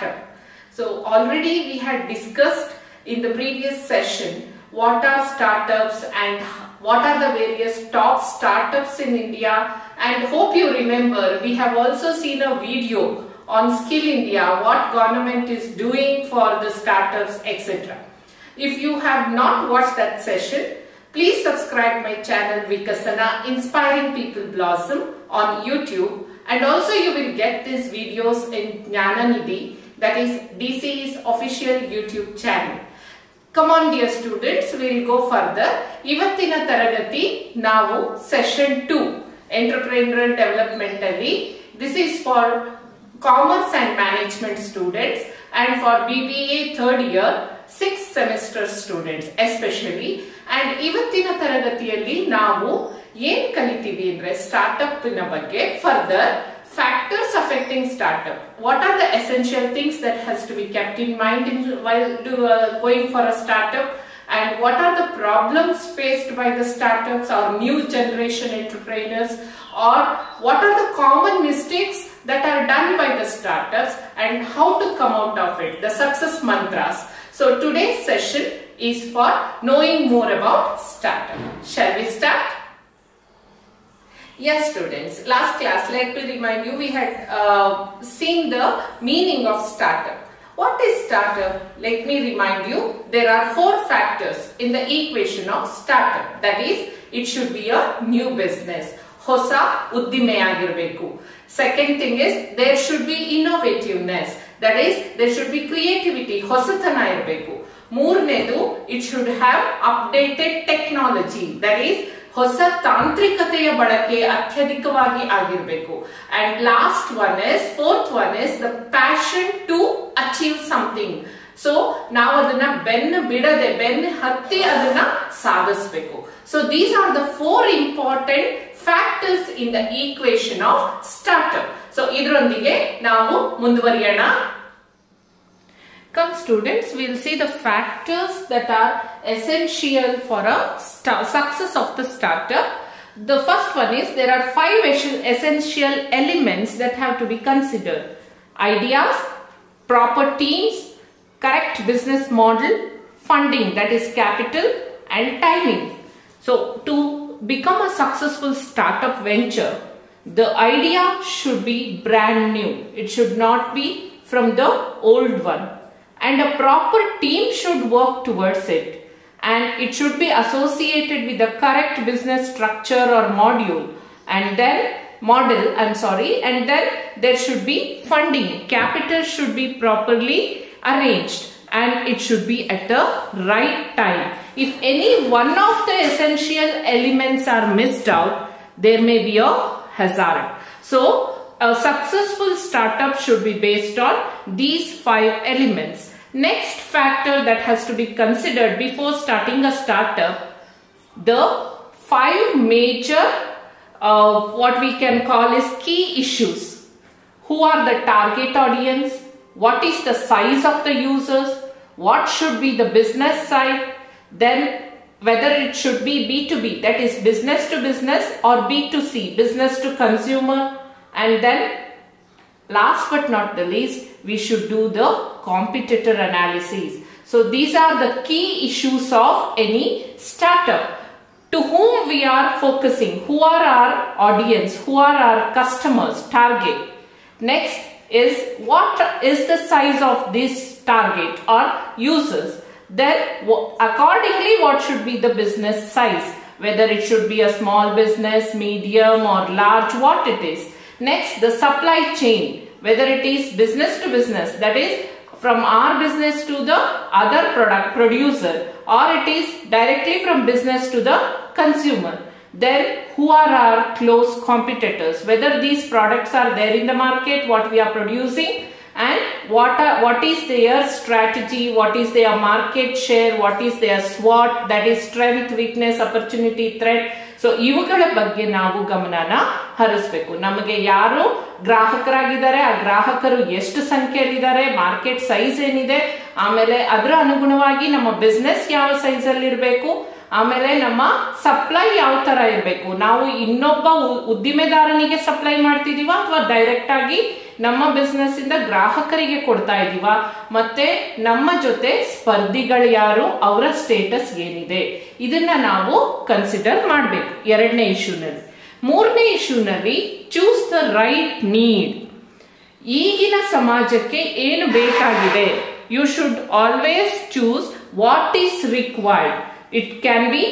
startup. So already we had discussed in the previous session what are startups and what are the various top startups in India and hope you remember we have also seen a video on Skill India, what government is doing for the startups etc. If you have not watched that session, please subscribe my channel Vikasana Inspiring People Blossom on YouTube and also you will get these videos in Jnananidhi that is DCE's official YouTube channel. Come on dear students will go further ಇವತ್ತಿನ ತರಗತಿ ನಾವು session to entrepreneurial development ಅಲ್ಲಿ. This is for commerce and management students and for B B A third year six semester students especially and ಇವತ್ತಿನ ತರಗತಿಯಲ್ಲಿ ನಾವು ಏನ್ ಕಲಿತೀವಿ ಅಂದ್ರೆ ಸ್ಟಾರ್ಟ್ಅಪ್ ಬಗ್ಗೆ further factors affecting startup? What are the essential things that has to be kept in mind in, while do, uh, going for a startup? And what are the problems faced by the startups or new generation entrepreneurs? Or what are the common mistakes that are done by the startups and how to come out of it? The success mantras. So today's session is for knowing more about startup. Shall we start Yes, students. Last class, let me remind you, we had uh, seen the meaning of startup. What is startup? Let me remind you, there are four factors in the equation of startup. That is, it should be a new business. ಹೊಸ ಉದ್ದಿಮೆ ಆಗಿರಬೇಕು second thing is there should B ಇನೋವೇಟಿವ್ನೆಸ್ that is there should B creativity ಹೊಸತನ ಇರಬೇಕು ಮೂರನೇದು it should have updated technology that is ಹೊಸ ತಾಂತ್ರಿಕತೆಯ ಬಳಕೆ ಅತ್ಯಧಿಕವಾಗಿ ಆಗಿರಬೇಕು. And last one is fourth one is the passion to achieve something so ನಾವು ಅದನ್ನ ಬೆನ್ನು ಬಿಡದೆ ಬೆನ್ನು ಹತ್ತಿ ಅದನ್ನ ಸಾಧಿಸಬೇಕು so these are the four important factors in the equation of startup so ಇದರೊಂದಿಗೆ ನಾವು ಮುಂದುವರಿಯೋಣ. Come students, we'll see the factors that are essential for a success of the startup. The first one is there are five essential elements that have to be considered. Ideas, proper teams, correct business model, funding that is capital and timing. So to become a successful startup venture, the idea should be brand new. It should not be from the old one and a proper team should work towards it. And it should be associated with the correct business structure or module. And then model i'm sorry and then there should be funding. Capital should be properly arranged. And it should be at the right time. If any one of the essential elements are missed out there may be a hazard. So a successful startup should be based on these five elements Next factor that has to be considered before starting a startup, the five major uh, what we can call is key issues. Who are the target audience? What is the size of the users? What should be the business side? Then whether it should be B2B that is business to business or B2C business to consumer and then last but not the least we should do the competitor analysis. So these are the key issues of any startup. To whom we are focusing, who are our audience, who are our customers, target. Next is what is the size of this target or users. Then accordingly what should be the business size, whether it should be a small business, medium or large, what it is. Next the supply chain, whether it is business to business that is from our business to the other product producer or it is directly from business to the consumer. Then who are our close competitors? Whether these products are there in the market what we are producing and what are, what is their strategy what is their market share what is their SWOT that is strength weakness opportunity threat so ಇವುಗಳ ಬಗ್ಗೆ ನಾವು ಗಮನನ ಹರಿಸ್ಬೇಕು. ನಮಗೆ ಯಾರು ಗ್ರಾಹಕರಾಗಿದ್ದಾರೆ, ಆ ಗ್ರಾಹಕರು ಎಷ್ಟು ಸಂಖ್ಯೆಯಲ್ಲಿದ್ದಾರೆ, market size ಏನಿದೆ, ಆಮೇಲೆ ಅದರ ಅನುಗುಣವಾಗಿ ನಮ್ಮ ಬಿಸ್ನೆಸ್ ಯಾವ ಸೈಜ್ ಅಲ್ಲಿ ಇರಬೇಕು ಆಮೇಲೆ ನಮ್ಮ ಸಪ್ಲೈ ಯಾವ ತರ ಇರಬೇಕು? ನಾವು ಇನ್ನೊಬ್ಬ ಉದ್ದಿಮೆದಾರನಿಗೆ ಸಪ್ಲೈ ಮಾಡ್ತಿದೀವ ಅಥವಾ ಡೈರೆಕ್ಟ್ ಆಗಿ ನಮ್ಮ ಬಿಸ್ನೆಸ್ ಇಂದ ಗ್ರಾಹಕರಿಗೆ ಕೊಡ್ತಾ ಇದೀವ? ಮತ್ತೆ ನಮ್ಮ ಜೊತೆ ಸ್ಪರ್ಧಿಗಳು ಯಾರು? ಅವರ ಸ್ಟೇಟಸ್ ಏನಿದೆ? ಇದನ್ನ ನಾವು ಕನ್ಸಿಡರ್ ಮಾಡಬೇಕು. ಎರಡನೇ ಇಶ್ಯೂನಲ್ಲಿ ಮೂರನೇ ಇಶ್ಯೂನಲ್ಲಿ ಚೂಸ್ ದ ರೈಟ್ ನೀಡ್ ಈಗಿನ ಸಮಾಜಕ್ಕೆ ಏನು ಬೇಕಾಗಿದೆ? You should always choose what is required it can be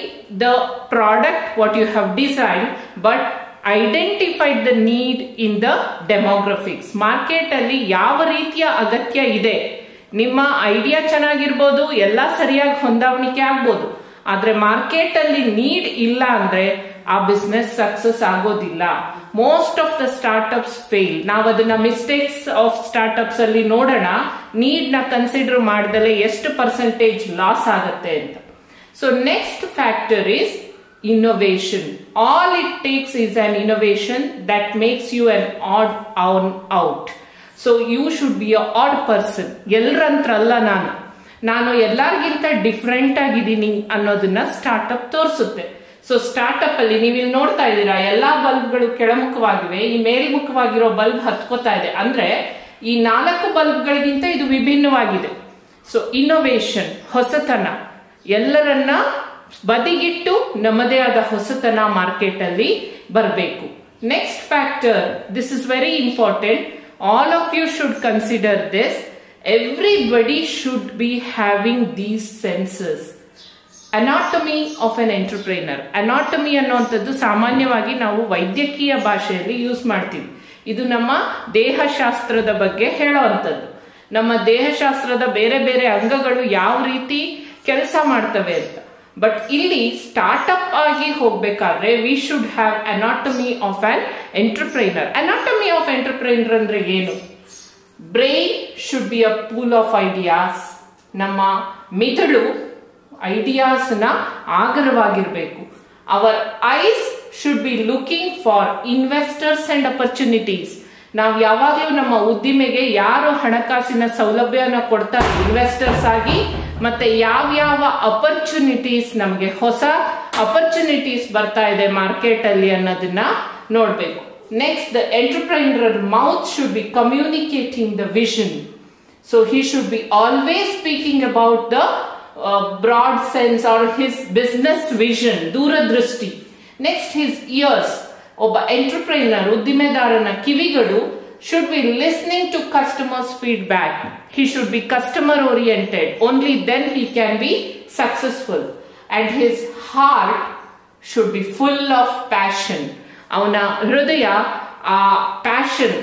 the product what you have design but identified the need in the demographics market ಅಲ್ಲಿ ಯಾವ ರೀತಿಯ ಅಗತ್ಯ ಇದೆ? ನಿಮ್ಮ ಐಡಿಯಾ ಚೆನ್ನಾಗಿರ್ಬೋದು, ಎಲ್ಲ ಸರಿಯಾಗಿ ಹೊಂದಾವಣಿಕೆ ಆಗ್ಬೋದು. ಆದ್ರೆ ಮಾರ್ಕೆಟ್ ಅಲ್ಲಿ ನೀಡ್ ಇಲ್ಲ ಅಂದ್ರೆ ಆ ಬಿಸ್ನೆಸ್ ಸಕ್ಸಸ್ ಆಗೋದಿಲ್ಲ. Most of the startups fail ನಾವು ಅದನ್ನ ಮಿಸ್ಟೇಕ್ಸ್ ಆಫ್ ಸ್ಟಾರ್ಟ್ಅಪ್ಸ್ ಅಲ್ಲಿ ನೋಡೋಣ. ನೀಡ್ನ ಕನ್ಸಿಡರ್ ಮಾಡ್ದಲೆ ಎಷ್ಟು ಪರ್ಸೆಂಟೇಜ್ ಲಾಸ್ ಆಗುತ್ತೆ ಅಂತ. So next factor is innovation. All it takes is an innovation that makes you an odd out. So you should be a odd person ಎಲ್ಲರಂತ್ರಲ್ಲ ನಾನು. ನಾನು ಎಲ್ಲರಿಗಿಂತ ಡಿಫ್ರೆಂಟ್ ಆಗಿದ್ದೀನಿ ಅನ್ನೋದನ್ನ ಸ್ಟಾರ್ಟ್ಅಪ್ ತೋರಿಸುತ್ತೆ. ಸೊ ಸ್ಟಾರ್ಟ್ಅಪ್ ಅಲ್ಲಿ ನೀವು ಇಲ್ಲಿ ನೋಡ್ತಾ ಇದ್ದೀರಾ, ಎಲ್ಲಾ ಬಲ್ಬ್ಗಳು ಕೆಳಮುಖವಾಗಿವೆ, ಈ ಮೇಲ್ಮುಖವಾಗಿರೋ ಬಲ್ಬ್ ಹತ್ಕೋತಾ ಇದೆ. ಅಂದ್ರೆ, ಈ ನಾಲ್ಕು ಬಲ್ಬ್ಗಳಿಗಿಂತ ಇದು ವಿಭಿನ್ನವಾಗಿದೆ. ಸೊ ಇನ್ನೋವೇಷನ್ ಹೊಸತನ. ಎಲ್ಲರನ್ನ ಬದಿಗಿಟ್ಟು ನಮ್ಮದೇ ಆದ ಹೊಸತನ ಮಾರ್ಕೆಟ್ ಅಲ್ಲಿ ಬರಬೇಕು. Next factor this is very important all of you should consider this everybody should be having these senses anatomy of an entrepreneur anatomy ಅನ್ನುವಂಥದ್ದು ಸಾಮಾನ್ಯವಾಗಿ ನಾವು ವೈದ್ಯಕೀಯ ಭಾಷೆಯಲ್ಲಿ ಯೂಸ್ ಮಾಡ್ತೀವಿ. ಇದು ನಮ್ಮ ದೇಹಶಾಸ್ತ್ರದ ಬಗ್ಗೆ ಹೇಳುವಂಥದ್ದು. ನಮ್ಮ ದೇಹಶಾಸ್ತ್ರದ ಬೇರೆ ಬೇರೆ ಅಂಗಗಳು ಯಾವ ರೀತಿ ಕೆಲಸ ಮಾಡ್ತವೆ ಅಂತ. ಬಟ್ ಇಲ್ಲಿ ಸ್ಟಾರ್ಟ್ಅಪ್ ಆಗಿ ಹೋಗ್ಬೇಕಾದ್ರೆ we should have anatomy of an entrepreneur anatomy of entrepreneur ಅಂದ್ರೆ ಏನು? Brain should be a pool of ideas ನಮ್ಮ ಮಿದುಳು ಐಡಿಯಾಸ್ನ ಆಗರವಾಗಿರ್ಬೇಕು. Our eyes should be looking for investors and opportunities ನಾವು ಯಾವಾಗಲೂ ನಮ್ಮ ಉದ್ದಿಮೆಗೆ ಯಾರು ಹಣಕಾಸಿನ ಸೌಲಭ್ಯನ ಕೊಡ್ತಾ ಇನ್ವೆಸ್ಟರ್ಸ್ ಆಗಿ, ಮತ್ತೆ ಯಾವ್ಯಾವ ಅಪರ್ಚುನಿಟೀಸ್ ನಮಗೆ ಹೊಸ ಅಪರ್ಚುನಿಟೀಸ್ ಬರ್ತಾ ಇದೆ ಮಾರ್ಕೆಟ್ ಅಲ್ಲಿ ಅನ್ನೋದನ್ನ ನೋಡ್ಬೇಕು. Next the entrepreneur mouth should be communicating the vision so he should be always speaking about the broad sense or his business vision ದೂರದೃಷ್ಟಿ ನೆಕ್ಸ್ಟ್ ಹಿಸ್ ಇಯರ್ಸ್ ಒಬ್ಬ ಎಂಟರ್ಪ್ರೈನರ್ ಉದ್ದಿಮೆದಾರನ ಕಿವಿಗಳು should be to to customers' feedback he should be customer oriented only then he can be successful and his heart should be full of passion ಅವನ ಹೃದಯ ಆ passion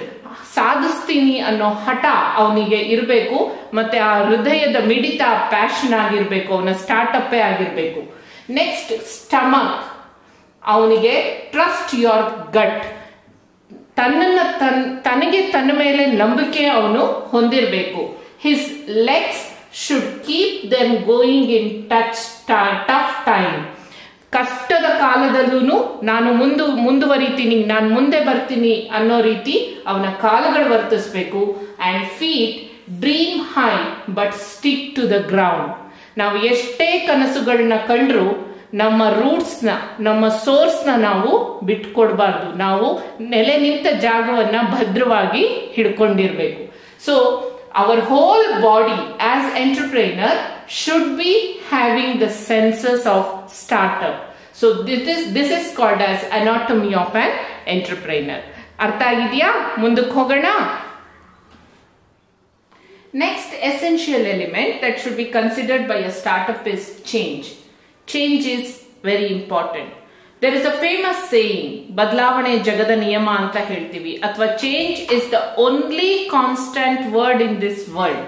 ಸಾಧಿಸ್ತೀನಿ ಅನ್ನೋ ಹಠ ಅವನಿಗೆ ಇರಬೇಕು, ಮತ್ತೆ ಆ ಹೃದಯದ ಮಿಡಿತ ಪ್ಯಾಷನ್ ಆಗಿರ್ಬೇಕು, ಅವನ ಸ್ಟಾರ್ಟಪ್ಪೇ ಆಗಿರ್ಬೇಕು. ನೆಕ್ಸ್ಟ್ ಸ್ಟಮಕ್ ಅವನಿಗೆ ಟ್ರಸ್ಟ್ ಯೋರ್ ಗಟ್ ತನ್ನನ್ನ ತನ್, ತನಗೆ ತನ್ನ ಮೇಲೆ ನಂಬಿಕೆ ಅವನು ಹೊಂದಿರಬೇಕು. His legs should keep them going in touch tough time ಕಷ್ಟದ ಕಾಲದಲ್ಲೂ ನಾನು ಮುಂದು, ಮುಂದುವರಿತೀನಿ, ನಾನು ಮುಂದೆ ಬರ್ತೀನಿ ಅನ್ನೋ ರೀತಿ ಅವನ ಕಾಲುಗಳು ವರ್ತಿಸ್ಬೇಕು. And feet dream high but stick to the ground ನಾವು ಎಷ್ಟೇ ಕನಸುಗಳನ್ನ ಕಂಡ್ರು ನಮ್ಮ ರೂಟ್ಸ್ನ ನಮ್ಮ ಸೋರ್ಸ್ನ ನಾವು ಬಿಟ್ಕೊಡ್ಬಾರ್ದು. ನಾವು ನೆಲೆ ನಿಂತ ಜಾಗವನ್ನ ಭದ್ರವಾಗಿ ಹಿಡ್ಕೊಂಡಿರಬೇಕು. So our whole body as entrepreneur should be having the senses of startup so this is this is called as anatomy of an entrepreneur ಅರ್ಥ ಆಗಿದೆಯಾ? ಮುಂದಕ್ಕೆ ಹೋಗೋಣ. Next essential element that should be considered by a startup is change. Change is very important. There is a famous saying, ಬದಲಾವಣೆ ಜಗದ ನಿಯಮ ಅಂತ ಹೇಳ್ತೀವಿ ಅಥವಾ change is the only constant word in this world.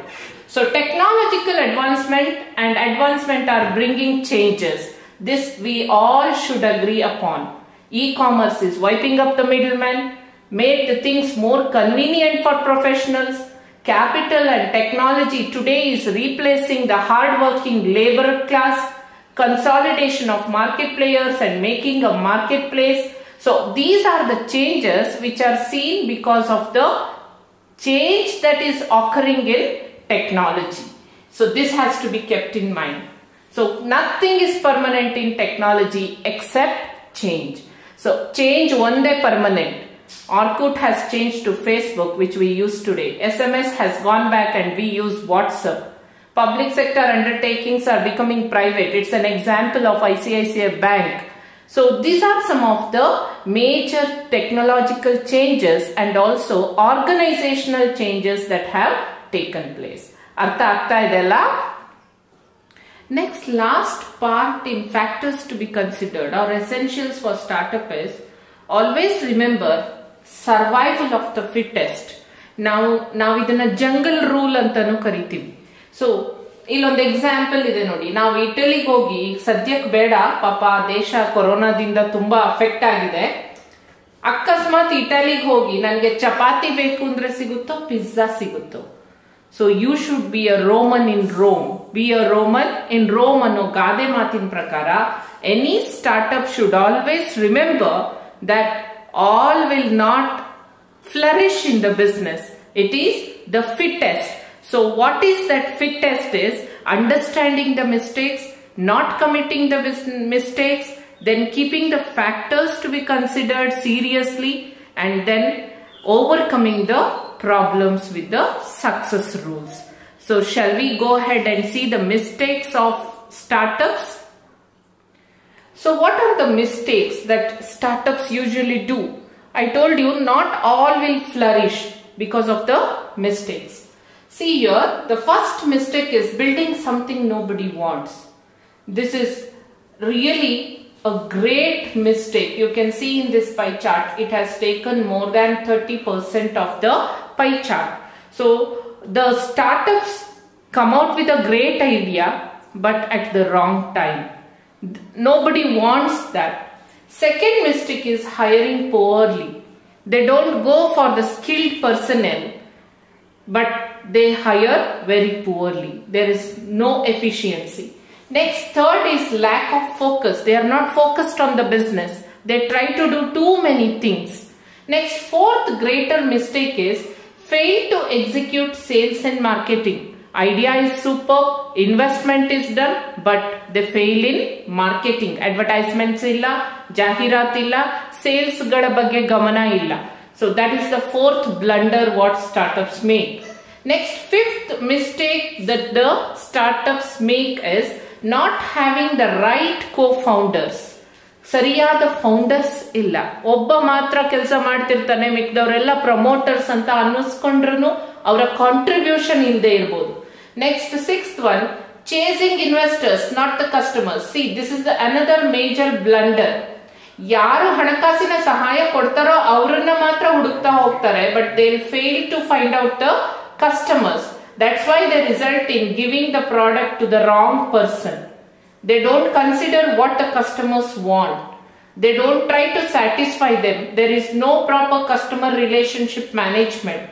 So technological advancement and advancement are bringing changes. This we all should agree upon. E-commerce is wiping up the middleman, made the things more convenient for professionals, Capital and technology today is replacing the hard-working labor class, consolidation of market players and making a marketplace. So these are the changes which are seen because of the change that is occurring in technology. So this has to be kept in mind. So nothing is permanent in technology except change. So change one day permanent. Orkut has changed to Facebook, which we use today. SMS has gone back and we use WhatsApp. Public sector undertakings are becoming private. It's an example of ICICI Bank. So these are some of the major technological changes and also organizational changes that have taken place. ಅರ್ಥ ಆಗ್ತಾ ಇದೆಲ್ಲ Next, last part in factors to be considered or essentials for startup is always remember survival of the fittest. ನಾವು ನಾವು ಇದನ್ನ jungle rule ಅಂತಾನು ಕರಿತೀವಿ so ಇಲ್ಲೊಂದು example ಇದೆ ನೋಡಿ. ನಾವು ಇಟಲಿಗೆ ಹೋಗಿ ಸದ್ಯಕ್ಕೆ ಬೇಡ. ಪಾಪ ದೇಶ ಕೊರೋನಾದಿಂದ ತುಂಬಾ ಅಫೆಕ್ಟ್ ಆಗಿದೆ. ಅಕಸ್ಮಾತ್ ಇಟಲಿಗೆ ಹೋಗಿ ನನಗೆ ಚಪಾತಿ ಬೇಕು ಅಂದ್ರೆ ಸಿಗುತ್ತೋ ಪಿಜ್ಜಾ ಸಿಗುತ್ತೋ? So you should be a Roman in Rome be a Roman in Rome ಅನ್ನೋ ಗಾದೆ ಮಾತಿನ ಪ್ರಕಾರ any startup should always remember that all will not flourish in the business it is the fittest. So what is that fit test is understanding the mistakes, not committing the mistakes, then keeping the factors to be considered seriously and then overcoming the problems with the success rules. So shall we go ahead and see the mistakes of startups? So what are the mistakes that startups usually do? I told you not all will flourish because of the mistakes. See here, the first mistake is building something nobody wants. This is really a great mistake. You can see in this pie chart, it has taken more than 30% of the pie chart. So the startups come out with a great idea, but at the wrong time. Nobody wants that. Second mistake is hiring poorly. They don't go for the skilled personnel, but they hire very poorly. There is no efficiency. Next, third is lack of focus. They are not focused on the business. They try to do too many things. Next, fourth greater mistake is fail to execute sales and marketing. Idea is superb, investment is done, but they fail in marketing. Advertisements illa, jahirat illa, sales gada bagge gamana illa. So that is the fourth blunder what startups make. Next, fifth mistake that the startups make is not having the right co-founders. ಸರಿಯಾದ founders ಇಲ್ಲ. ಒಬ್ಬ ಮಾತ್ರ ಕೆಲಸ ಮಾಡ್ತಿರ್ತಾನೆ ಮಿಕ್ದವರೆಲ್ಲ promoters ಅಂತ ಅನ್ನಿಸ್ಕೊಂಡ್ರು ಅವರ contribution ಇಲ್ಲದೆ ಇರ್ಬೋದು. Next sixth one chasing investors not the customers see this is the another major blunder ಯಾರು ಹಣಕಾಸಿನ ಸಹಾಯ ಕೊಡ್ತಾರೋ ಅವರನ್ನ ಮಾತ್ರ ಹುಡುಕ್ತಾ ಹೋಗ್ತಾರೆ but they fail to find out the customers that's why they result in giving the product to the wrong person they don't consider what the customers want they don't try to satisfy them there is no proper customer relationship management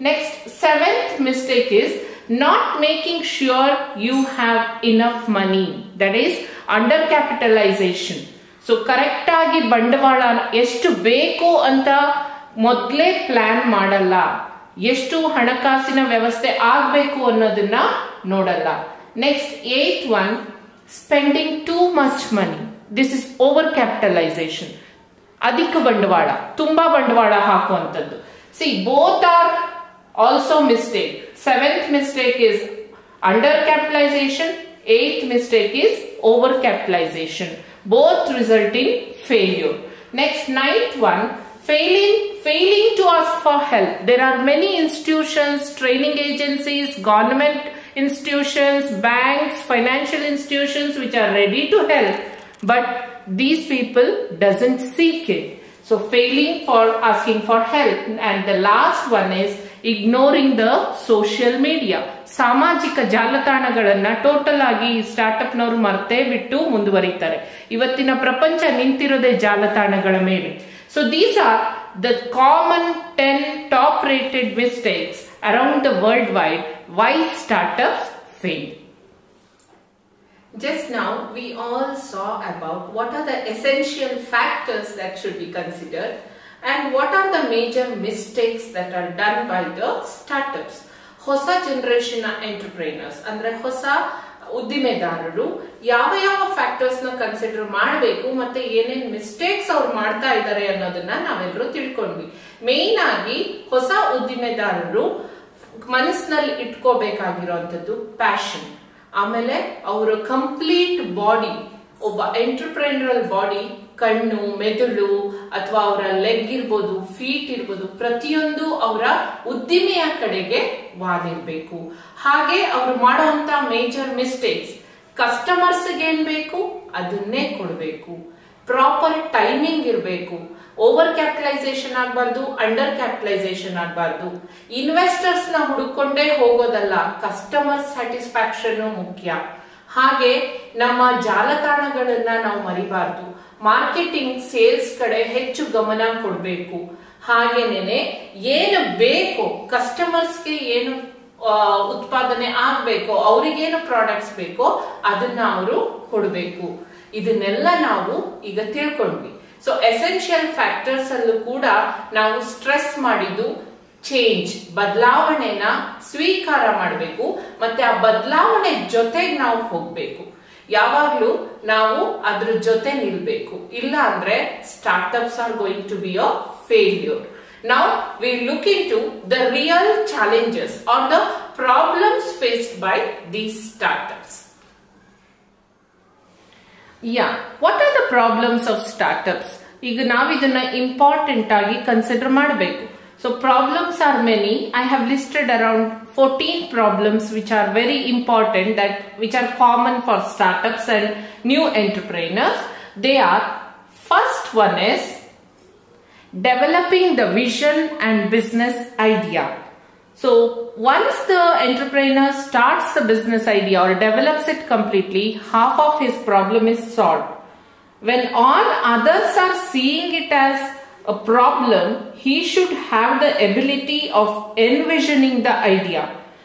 next seventh mistake is not making sure you have enough money that is under capitalization so correct ಆಗಿ ಬಂಡವಾಳ ಎಷ್ಟು ಬೇಕು ಅಂತ ಮೊದಲೇ plan ಮಾಡಲ್ಲ ಎಷ್ಟು ಹಣಕಾಸಿನ ವ್ಯವಸ್ಥೆ ಆಗಬೇಕು ಅನ್ನೋದನ್ನ ನೋಡಲ್ಲ. Next eighth one spending too much money this is over capitalization ಅಧಿಕ ಬಂಡವಾಳ ತುಂಬಾ ಬಂಡವಾಳ ಹಾಕುವಂಥದ್ದು. See both are also mistake seventh mistake is under capitalization eighth mistake is over capitalization both result in failure. Next, ninth one, failing, failing to ask for help. There are many institutions, training agencies, government institutions, banks, financial institutions which are ready to help, but these people doesn't seek it. So failing for asking for help. And the last one is ignoring the social media. ಸಾಮಾಜಿಕ ಜಾಲತಾಣಗಳನ್ನ total ಆಗಿ ಸ್ಟಾರ್ಟ್ಅಪ್ನವರು ಮರ್ತೇ ಬಿಟ್ಟು ಮುಂದುವರಿತಾರೆ ಇವತ್ತಿನ ಪ್ರಪಂಚ ನಿಂತಿರೋದೇ ಜಾಲತಾಣಗಳ ಮೇಲೆ so these are the common ten top rated mistakes around the world wide Y startups fail Just now, we all saw about what are the essential factors that should be considered and what are the major mistakes that are done by the startups. ಹೊಸ generation entrepreneurs ಅಂದ್ರೆ ಹೊಸ ಉದ್ದಿಮೆದಾರರು ಯಾವ ಯಾವ ಫ್ಯಾಕ್ಟರ್ಸ್ನ consider ಮಾಡಬೇಕು ಮತ್ತೆ ಏನೇನ್ mistakes ಅವ್ರು ಮಾಡ್ತಾ ಇದ್ದಾರೆ ಅನ್ನೋದನ್ನ ನಾವೆಲ್ಲರೂ ತಿಳ್ಕೊಂಡ್ವಿ. ಮೇನ್ ಆಗಿ ಹೊಸ ಉದ್ದಿಮೆದಾರರು ಮನಸ್ಸಿನಲ್ಲಿ ಇಟ್ಕೋಬೇಕಾಗಿರೋಂಥದ್ದು ಪ್ಯಾಷನ್ ಆಮೇಲೆ ಅವರ ಕಂಪ್ಲೀಟ್ ಬಾಡಿ ಒಬ್ಬ ಎಂಟರ್ಪ್ರೆನರಲ್ ಬಾಡಿ ಕಣ್ಣು, ಮೆದುಳು ಅಥವಾ ಅವರ ಲೆಗ್ ಇರ್ಬೋದು ಫೀಟ್ ಇರ್ಬೋದು, ಪ್ರತಿಯೊಂದು ಅವರ ಉದ್ದಿಮೆಯ ಕಡೆಗೆ ವಾದಿರ್ಬೇಕು. ಹಾಗೆ ಅವರು ಮಾಡುವಂತ ಮೇಜರ್ ಮಿಸ್ಟೇಕ್ಸ್ ಕಸ್ಟಮರ್ಸ್ ಏನ್ ಬೇಕು? ಅದನ್ನೇ ಕೊಡಬೇಕು. ಪ್ರಾಪರ್ ಟೈಮಿಂಗ್ ಇರಬೇಕು. ಓವರ್ ಕ್ಯಾಪಿಟಲೈಸೇಷನ್ ಆಗಬಾರ್ದು ಅಂಡರ್ ಕ್ಯಾಪಿಟಲೈಸೇಷನ್ ಆಗಬಾರ್ದು. ಇನ್ವೆಸ್ಟರ್ಸ್ನ ಹುಡುಕೊಂಡೇ ಹೋಗೋದಲ್ಲ ಕಸ್ಟಮರ್ ಸ್ಯಾಟಿಸ್ಫ್ಯಾಕ್ಷನ್ ಮುಖ್ಯ. ಹಾಗೆ ನಮ್ಮ ಜಾಲತಾಣಗಳನ್ನ ನಾವು ಮರಿಬಾರ್ದು. ಮಾರ್ಕೆಟಿಂಗ್ ಸೇಲ್ಸ್ ಕಡೆ ಹೆಚ್ಚು ಗಮನ ಕೊಡಬೇಕು. ಹಾಗೇನೆ ಏನು ಬೇಕು ಕಸ್ಟಮರ್ಸ್ಗೆ ಏನು ಉತ್ಪಾದನೆ ಆಗ್ಬೇಕು, ಅವ್ರಿಗೇನು ಪ್ರಾಡಕ್ಟ್ಸ್ ಬೇಕೋ ಅದನ್ನ ಅವರು ಕೊಡಬೇಕು. ಇದನ್ನೆಲ್ಲ ನಾವು ಈಗ ತಿಳ್ಕೊಂಡ್ವಿ. ಸೊ ಎಸೆನ್ಷಿಯಲ್ ಫ್ಯಾಕ್ಟರ್ಸ್ ಅಲ್ಲೂ ಕೂಡ ನಾವು ಸ್ಟ್ರೆಸ್ ಮಾಡಿದ್ದು ಚೇಂಜ್ ಬದಲಾವಣೆನ ಸ್ವೀಕಾರ ಮಾಡಬೇಕು, ಮತ್ತೆ ಆ ಬದಲಾವಣೆ ಜೊತೆಗೆ ನಾವು ಹೋಗ್ಬೇಕು. ಯಾವಾಗ್ಲೂ ನಾವು ಅದ್ರ ಜೊತೆ ನಿಲ್ಬೇಕು. ಇಲ್ಲ ಅಂದ್ರೆ startups are going to be a failure ನಾವು we look in to the real challenges or the problems faced by these startups yeah what are the problems of startups ಈಗ ನಾವು ಇದನ್ನ ಇಂಪಾರ್ಟೆಂಟ್ ಆಗಿ ಕನ್ಸಿಡರ್ ಮಾಡಬೇಕು. So problems are many. I have listed around 14 problems which are very important that which are common for startups and new entrepreneurs. They are first one is developing the vision and business idea. So once the entrepreneur starts the business idea or develops it completely, half of his problem is solved. When all others are seeing it as a problem, he should have the ability of envisioning the idea.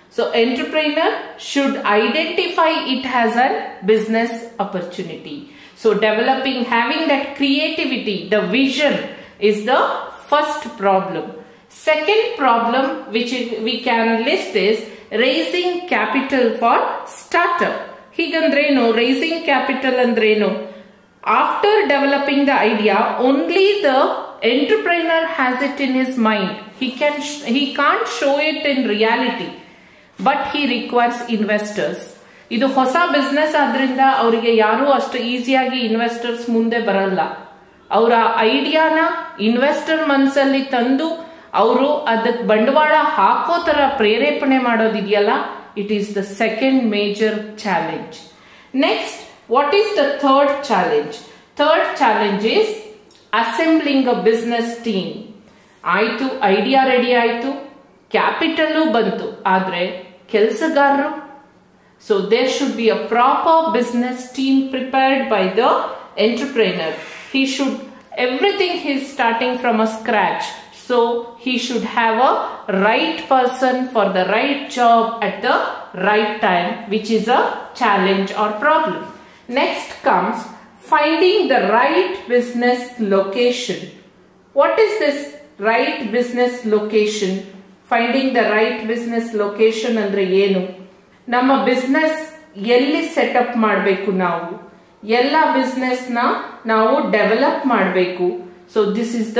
So entrepreneur should identify it as a business opportunity. So developing, having that creativity, the vision is the first problem. Second problem which we can list is raising capital for startup. ಹೀಗಂದ್ರೇನು rising capital ಅಂದ್ರೇನು after developing the idea only the entrepreneur has it in his mind he can he can't show it in reality but he requires investors ಇದು ಹೊಸ business ಆದ್ರಿಂದ ಅವರಿಗೆ ಯಾರು ಅಷ್ಟು ಈಸಿಯಾಗಿ investors ಮುಂದೆ ಬರಲ್ಲ. ಅವರ ಐಡಿಯಾನ ಇನ್ವೆಸ್ಟರ್ ಮನಸ್ಸಲ್ಲಿ ತಂದು ಅವರು ಅದಕ್ಕೆ ಬಂಡವಾಳ ಹಾಕೋ ತರ ಪ್ರೇರೇಪಣೆ ಮಾಡೋದಿದೆಯಲ್ಲ it is the second major challenge next what is the third challenge third challenge is assembling a business team ಆಯ್ತು ಐಡಿಯಾ ರೆಡಿ ಆಯ್ತು ಕ್ಯಾಪಿಟಲ್ಲು ಬಂತು ಆದ್ರೆ ಕೆಲಸಗಾರರು so there should be a proper business team prepared by the entrepreneur he should everything he's starting from a scratch so he should have a right person for the right job at the right time which is a challenge or problem next comes finding the right business location. What is this right business location? Finding the right business location ಅಂದರೆ ಏನು? ನಮ್ಮ business ಎಲ್ಲಿ setup ಮಾಡಬೇಕು ನಾವು? ಎಲ್ಲ ಬಿಸ್ನೆಸ್ನ ನಾವು develop ಮಾಡಬೇಕು. So this is the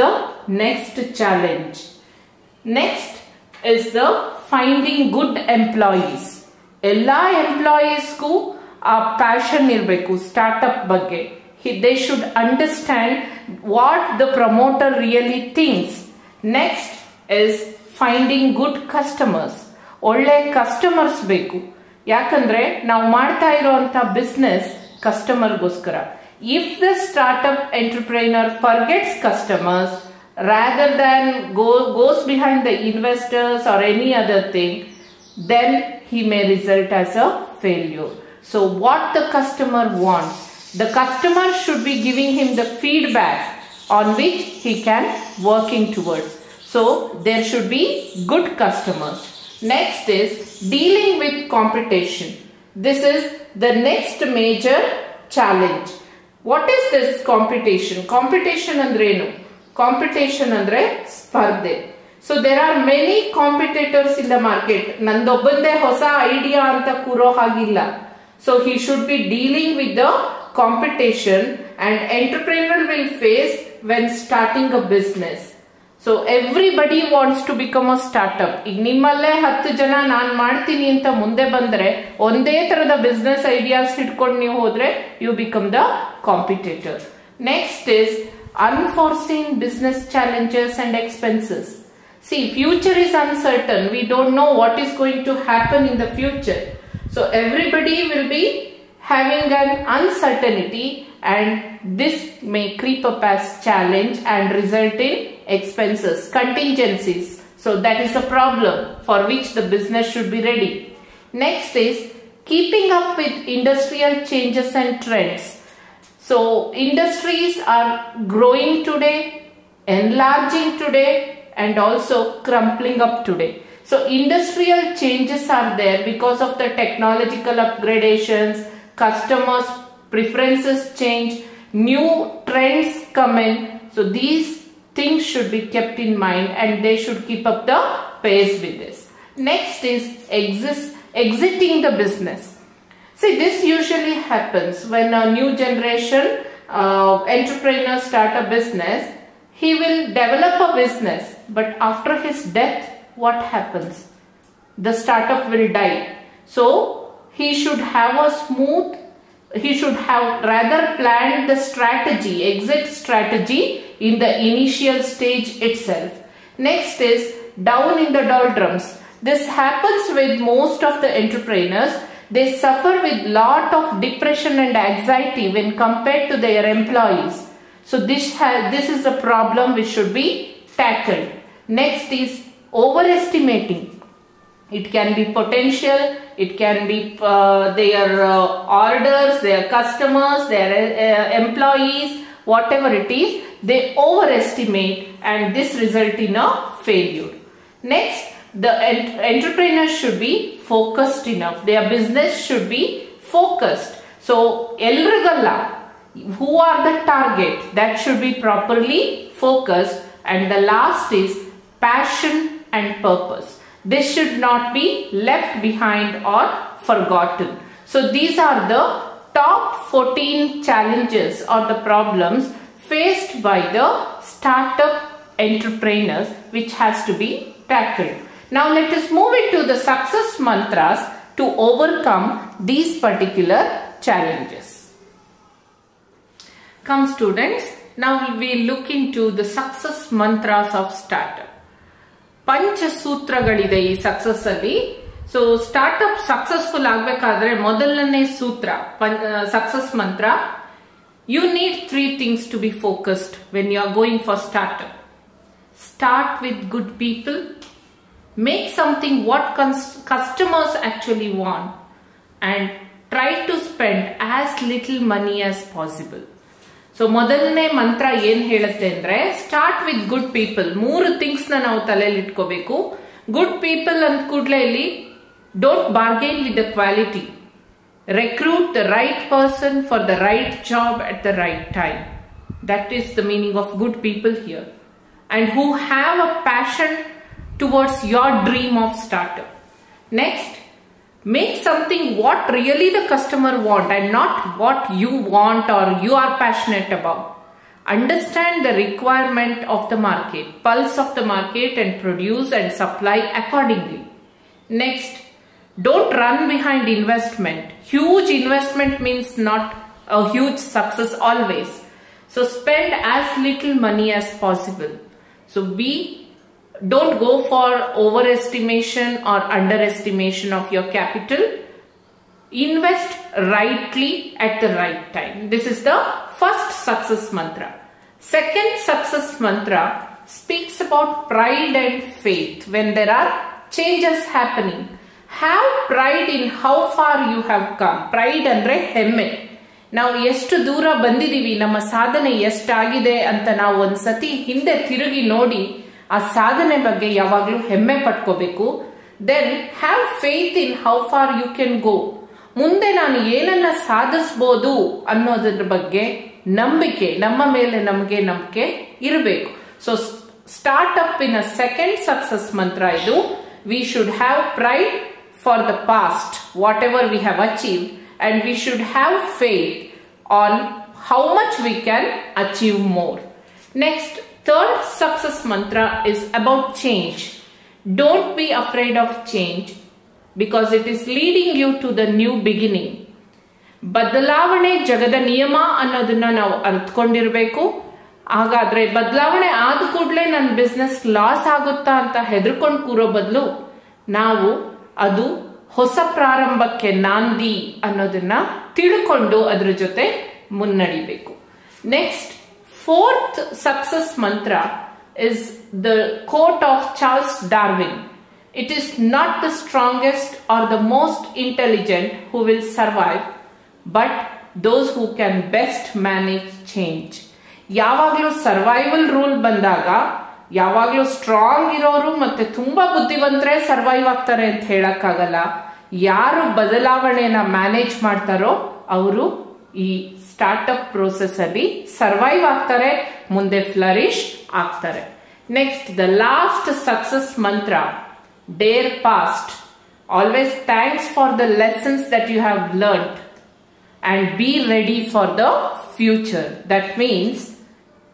next challenge next is the finding good employees ಎಲ್ಲ ಎಂಪ್ಲಾಯೀಸ್ಗೂ ಆ ಪ್ಯಾಷನ್ ಇರಬೇಕು ಸ್ಟಾರ್ಟ್ಅಪ್ ಬಗ್ಗೆ. They should understand what the promoter really things next is finding good customers ಒಳ್ಳೆ ಕಸ್ಟಮರ್ಸ್ ಬೇಕು ಯಾಕಂದ್ರೆ ನಾವು ಮಾಡ್ತಾ ಇರುವಂತ business ಕಸ್ಟಮರ್ಗೋಸ್ಕರ if the startup entrepreneur forgets customers rather than go goes behind the investors or any other thing then he may result as a failure so what the customer wants the customer should be giving him the feedback on which he can working towards so there should be good customers next is dealing with competition this is the next major challenge what is this competition competition ಅಂದ್ರೇನು competition ಅಂದ್ರೆ ಸ್ಪರ್ಧೆ so there are many competitors in the market ನಂದೊಬ್ಬಂದೇ ಹೊಸ idea ಅಂತ ಕೂರೋ ಹಾಗಿಲ್ಲ So he should be dealing with the competition and entrepreneur will face when starting a business. So everybody wants to become a startup ಈಗ ನಿಮ್ಮಲ್ಲೇ ಹತ್ತು ಜನ ನಾನ್ ಮಾಡ್ತೀನಿ ಅಂತ ಮುಂದೆ ಬಂದ್ರೆ ಒಂದೇ ತರದ ಬಿಸ್ನೆಸ್ ಐಡಿಯಾಸ್ ಇಟ್ಕೊಂಡು ನೀವು ಹೋದ್ರೆ you become the competitor next is unforeseen business challenges and expenses see future is uncertain we don't know what is going to happen in the future so everybody will be having an uncertainty and this may creep up as challenge and result in expenses, contingencies. So that is a problem for which the business should be ready. Next is keeping up with industrial changes and trends. So industries are growing today, enlarging today and also crumpling up today. So industrial changes are there because of the technological upgradations, customers preferences change, new trends come in. So these things should be kept in mind and they should keep up the pace with this. Next is exist, exiting the business. See, this usually happens when a new generation uh, entrepreneur start a business. He will develop a business, but after his death, what happens? The startup will die. So he should have a smooth he should have rather planned the strategy, exit strategy in the initial stage itself. Next is down in the doldrums. This happens with most of the entrepreneurs. They suffer with lot of depression and anxiety when compared to their employees. So this has, this is a problem which should be tackled. Next is overestimating. It can be potential, it can be uh, their uh, orders, their customers, their uh, employees, whatever it is, they overestimate and this result in a failure. Next, the ent- entrepreneur should be focused enough. Their business should be focused. So, elrigalla, who are the target that should be properly focused and the last is passion and purpose this should not be left behind or forgotten. So these are the top 14 challenges or the problems faced by the startup entrepreneurs which has to be tackled. Now let us move into the success mantras to overcome these particular challenges. Come students. Now we look into the success mantras of startup ಪಂಚಸೂತ್ರಗಳಿದೆ ಈ success ಅಲ್ಲಿ so startup successful ಆಗ್ಬೇಕಾದ್ರೆ ಮೊದಲನೇ ಸೂತ್ರ success mantra you need three things to be focused when you are going for startup start with good people make something what customers actually want and try to spend as little money as possible so ಮೊದಲನೇ ಮಂತ್ರ ಏನ್ ಹೇಳುತ್ತೆ ಅಂದ್ರೆ start with good people ಮೂರು things ನ ನಾವು ತಲೆಯಲ್ಲಿ ಇಟ್ಕೋಬೇಕು ಗುಡ್ ಪೀಪಲ್ ಅಂದ ಕೂಡಲೇ ಇಲ್ಲಿ don't bargain with the quality recruit the right person for the right job at the right time that is the meaning of good people here and who have a passion towards your dream of startup next make something what really the customer want and not what you want or you are passionate about. Understand the requirement of the market pulse of the market and produce and supply accordingly. Next don't run behind investment. Huge investment means not a huge success always. So spend as little money as possible. So be don't go for overestimation or underestimation of your capital invest rightly at the right time this is the first success mantra second success mantra speaks about pride and faith when there are changes happening have pride in how far you have come pride ಅಂದ್ರೆ ಹೆಮ್ಮೆ ನಾವು ಎಷ್ಟು ದೂರ ಬಂದಿದೀವಿ ನಮ್ಮ ಸಾಧನೆ ಎಷ್ಟಾಗಿದೆ ಅಂತ ನಾವು ಒಂದ್ಸತಿ ಹಿಂದೆ ತಿರುಗಿ ನೋಡಿ ಆ ಸಾಧನೆ ಬಗ್ಗೆ ಯಾವಾಗ್ಲೂ ಹೆಮ್ಮೆ ಪಟ್ಕೋಬೇಕು. Then have faith in how far you can go ಮುಂದೆ ನಾನು ಏನನ್ನ ಸಾಧಿಸಬಹುದು ಅನ್ನೋದ್ರ ಬಗ್ಗೆ ನಂಬಿಕೆ ನಮ್ಮ ಮೇಲೆ ನಮಗೆ ನಂಬಿಕೆ ಇರಬೇಕು. So startup in second success mantra ಇದು. We should have pride for the past whatever we have achieve and we should have faith on how much we can achieve more Next, third success mantra is about change. Don't be afraid of change because it is leading you to the new beginning. ಬದಲಾವಣೆ ಜಗದ ನಿಯಮ ಅನ್ನೋದನ್ನ ನಾವು ಅರ್ಥಕೊಂಡಿರ್ಬೇಕು ಹಾಗಾದ್ರೆ ಬದಲಾವಣೆ ಆದ ಕೂಡಲೇ ನನ್ನ ಬಿಸ್ನೆಸ್ ಲಾಸ್ ಆಗುತ್ತಾ ಅಂತ ಹೆದರ್ಕೊಂಡು ಕೂರೋ ಬದಲು ನಾವು ಅದು ಹೊಸ ಪ್ರಾರಂಭಕ್ಕೆ ನಾಂದಿ ಅನ್ನೋದನ್ನ ತಿಳ್ಕೊಂಡು ಅದ್ರ ಜೊತೆ ಮುನ್ನಡಿಬೇಕು next Fourth success mantra is the quote of Charles Darwin. It is not the strongest or the most intelligent who will survive, but those who can best manage change. ಯಾವಾಗಲೂ ಸರ್ವೈವಲ್ ರೂಲ್ ಬಂದಾಗ ಯಾವಾಗಲೂ strong ಇರೋರು ಮತ್ತೆ ತುಂಬಾ ಬುದ್ಧಿವಂತರೇ survive ಆಗ್ತಾರೆ ಅಂತ ಹೇಳಕ್ಕಾಗಲ್ಲ ಯಾರು ಬದಲಾವಣೆನ ಮ್ಯಾನೇಜ್ ಮಾಡ್ತಾರೋ ಅವರು ಈ ಸ್ಟಾರ್ಟ್ಅಪ್ ಪ್ರೋಸೆಸ್ ಅಲ್ಲಿ ಸರ್ವೈವ್ ಆಗ್ತಾರೆ ಮುಂದೆ ಫ್ಲರಿಶ್ ಆಗ್ತಾರೆ next the last success mantra Deere past always thanks for the lessons that you have learned and be ready for the future. That means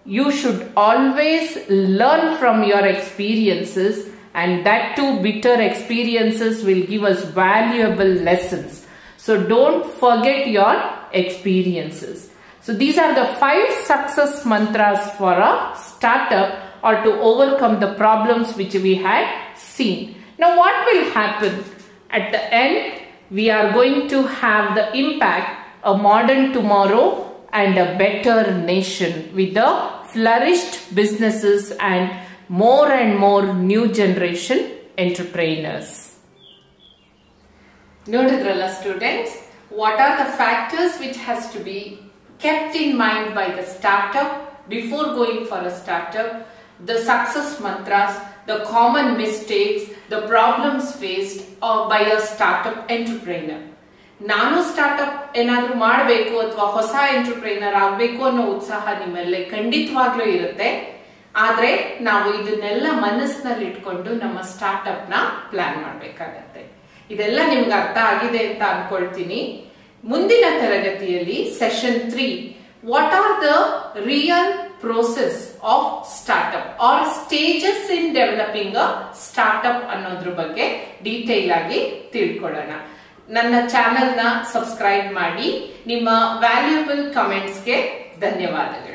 you should always learn from your experiences and that too bitter experiences will give us valuable lessons. So don't forget your experiences. So these are the five success mantras for a startup or to overcome the problems which we had seen. Now what will happen? At the end, we are going to have the impact a modern tomorrow and a better nation with the flourished businesses and more and more new generation entrepreneurs. ನೋಡಿದ್ರಲ್ಲ students what are the factors which has to be kept in mind by the startup before going for a startup, the success mantras, the common mistakes, the problems faced by a startup entrepreneur. ನಾನು startup maadbeku ಮಾಡಬೇಕು ಅಥವಾ ಹೊಸ entrepreneur ಆಗಬೇಕು ಅನ್ನೋ ಉತ್ಸಾಹ ನಿಮ್ಮಲ್ಲೇ ಖಂಡಿತವಾಗ್ಲೂ ಇರುತ್ತೆ ಆದ್ರೆ ನಾವು ಇದನ್ನೆಲ್ಲ ಮನಸ್ಸಿನಲ್ಲಿ ಇಟ್ಕೊಂಡು startup na ಪ್ಲಾನ್ ಮಾಡಬೇಕಾಗತ್ತೆ ಇದೆಲ್ಲ ನಿಮ್ಗೆ ಅರ್ಥ ಆಗಿದೆ ಅಂತ ಅನ್ಕೊಳ್ತೀನಿ ಮುಂದಿನ ತರಗತಿಯಲ್ಲಿ session three what are the real process of startup are stages in developing a startup ಅನ್ನೋದ್ರ ಬಗ್ಗೆ ಡೀಟೇಲ್ ಆಗಿ ತಿಳ್ಕೊಳ್ಳೋಣ. ನನ್ನ ಚಾನೆಲ್ನ ಸಬ್ಸ್ಕ್ರೈಬ್ ಮಾಡಿ, ನಿಮ್ಮ ವ್ಯಾಲ್ಯೂಬಲ್ ಕಮೆಂಟ್ಸ್ಗೆ ಧನ್ಯವಾದಗಳು.